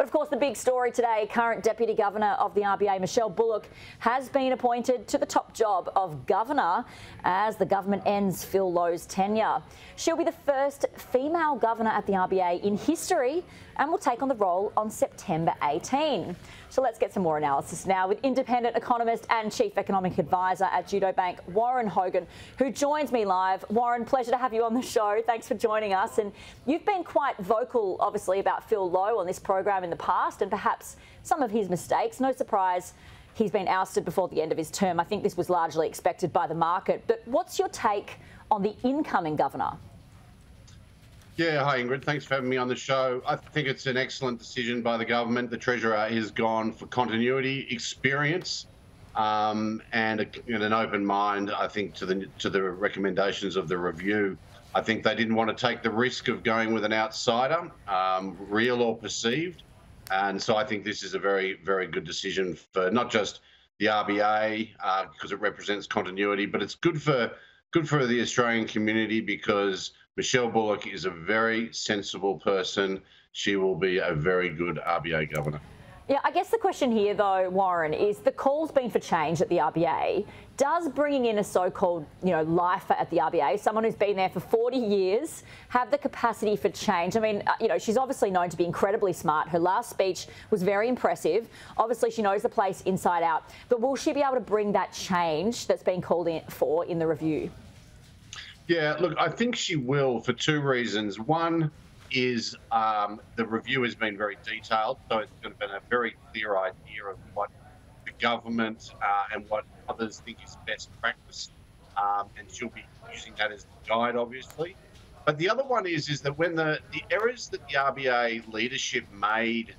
But of course, the big story today current Deputy Governor of the RBA, Michele Bullock, has been appointed to the top job of Governor as the government ends Phil Lowe's tenure. She'll be the first female governor at the RBA in history and will take on the role on September 18. So let's get some more analysis now with independent economist and chief economic advisor at Judo Bank, Warren Hogan, who joins me live. Warren, pleasure to have you on the show. Thanks for joining us. And you've been quite vocal, obviously, about Phil Lowe on this program in the past and perhaps some of his mistakes. No surprise. He's been ousted before the end of his term. I think this was largely expected by the market. But what's your take on the incoming governor? Yeah, hi Ingrid. Thanks for having me on the show. I think it's an excellent decision by the government. The Treasurer has gone for continuity, experience, um, and, a, and, an open mind. I think to the to the recommendations of the review. I think they didn't want to take the risk of going with an outsider, um, real or perceived, and so I think this is a very very good decision for not just the RBA uh, because it represents continuity, but it's good for good for the Australian community because Michele Bullock is a very sensible person. She will be a very good RBA governor. Yeah, I guess the question here, though, Warren, is the call's been for change at the RBA. Does bringing in a so-called, you know, lifer at the RBA, someone who's been there for 40 years, have the capacity for change? I mean, uh, you know, she's obviously known to be incredibly smart. Her last speech was very impressive. Obviously, she knows the place inside out. But will she be able to bring that change that's been called in for in the review? Yeah, look, I think she will for two reasons. One is um, the review has been very detailed, so it's going to be a very clear idea of what the government uh, and what others think is best practice, um, and she'll be using that as the guide, obviously. But the other one is is that when the, the errors that the RBA leadership made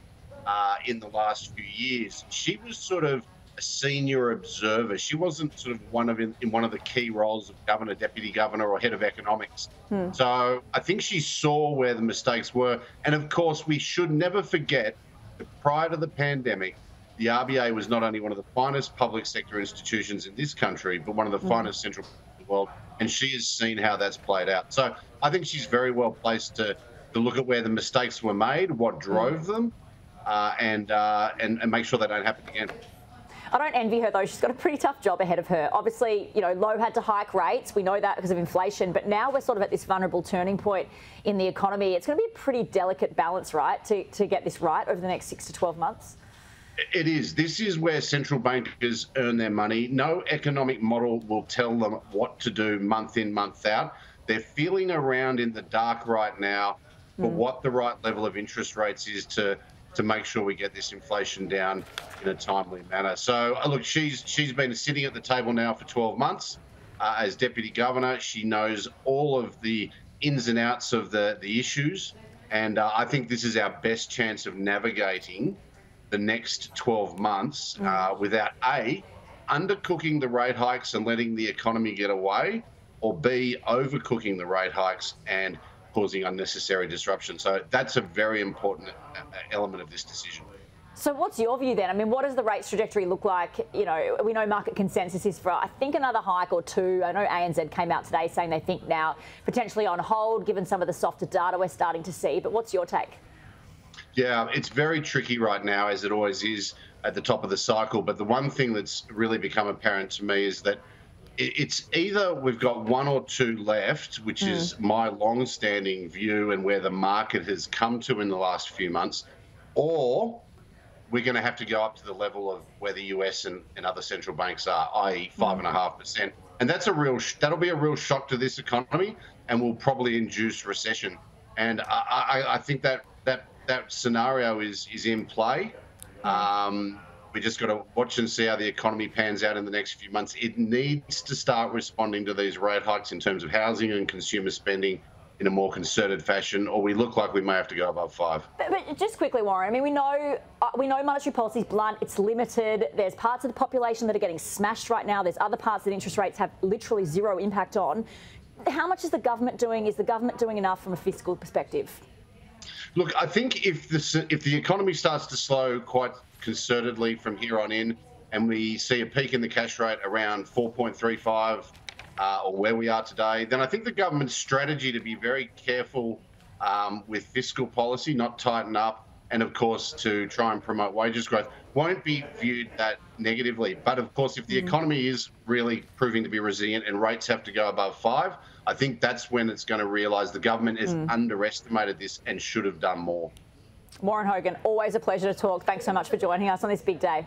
uh, in the last few years, she was sort of a senior observer. She wasn't sort of one of in, in one of the key roles of governor, deputy governor, or head of economics. Hmm. So I think she saw where the mistakes were. And of course, we should never forget that prior to the pandemic, the RBA was not only one of the finest public sector institutions in this country, but one of the hmm. finest central in the world. And she has seen how that's played out. So I think she's very well placed to, to look at where the mistakes were made, what drove hmm. them, uh, and, uh, and and make sure they don't happen again. I don't envy her though. She's got a pretty tough job ahead of her. Obviously, you know, Lowe had to hike rates. We know that because of inflation. But now we're sort of at this vulnerable turning point in the economy. It's going to be a pretty delicate balance, right, to, to get this right over the next six to 12 months? It is. This is where central bankers earn their money. No economic model will tell them what to do month in, month out. They're feeling around in the dark right now for mm. what the right level of interest rates is to to make sure we get this inflation down in a timely manner. So, uh, look, she's she's been sitting at the table now for 12 months uh, as deputy governor. She knows all of the ins and outs of the the issues, and uh, I think this is our best chance of navigating the next 12 months uh, mm. without a undercooking the rate hikes and letting the economy get away, or b overcooking the rate hikes and causing unnecessary disruption. So that's a very important uh, element of this decision. So what's your view then? I mean, what does the rates trajectory look like? You know, we know market consensus is for, I think, another hike or two. I know ANZ came out today saying they think now potentially on hold, given some of the softer data we're starting to see. But what's your take? Yeah, it's very tricky right now, as it always is at the top of the cycle. But the one thing that's really become apparent to me is that it's either we've got one or two left, which mm. is my long-standing view and where the market has come to in the last few months, or we're going to have to go up to the level of where the US and, and other central banks are, i.e., five and a half percent, and that's a real that'll be a real shock to this economy, and will probably induce recession. And I, I, I think that that that scenario is is in play. Mm. Um, we just got to watch and see how the economy pans out in the next few months. It needs to start responding to these rate hikes in terms of housing and consumer spending in a more concerted fashion, or we look like we may have to go above five. But, but just quickly, Warren. I mean, we know uh, we know monetary policy is blunt. It's limited. There's parts of the population that are getting smashed right now. There's other parts that interest rates have literally zero impact on. How much is the government doing? Is the government doing enough from a fiscal perspective? Look, I think if the if the economy starts to slow quite concertedly from here on in, and we see a peak in the cash rate around 4.35 uh, or where we are today, then I think the government's strategy to be very careful um, with fiscal policy, not tighten up, and of course to try and promote wages growth won't be viewed that negatively. But of course, if the mm. economy is really proving to be resilient and rates have to go above five, I think that's when it's going to realise the government has mm. underestimated this and should have done more. Warren Hogan, always a pleasure to talk. Thanks so much for joining us on this big day.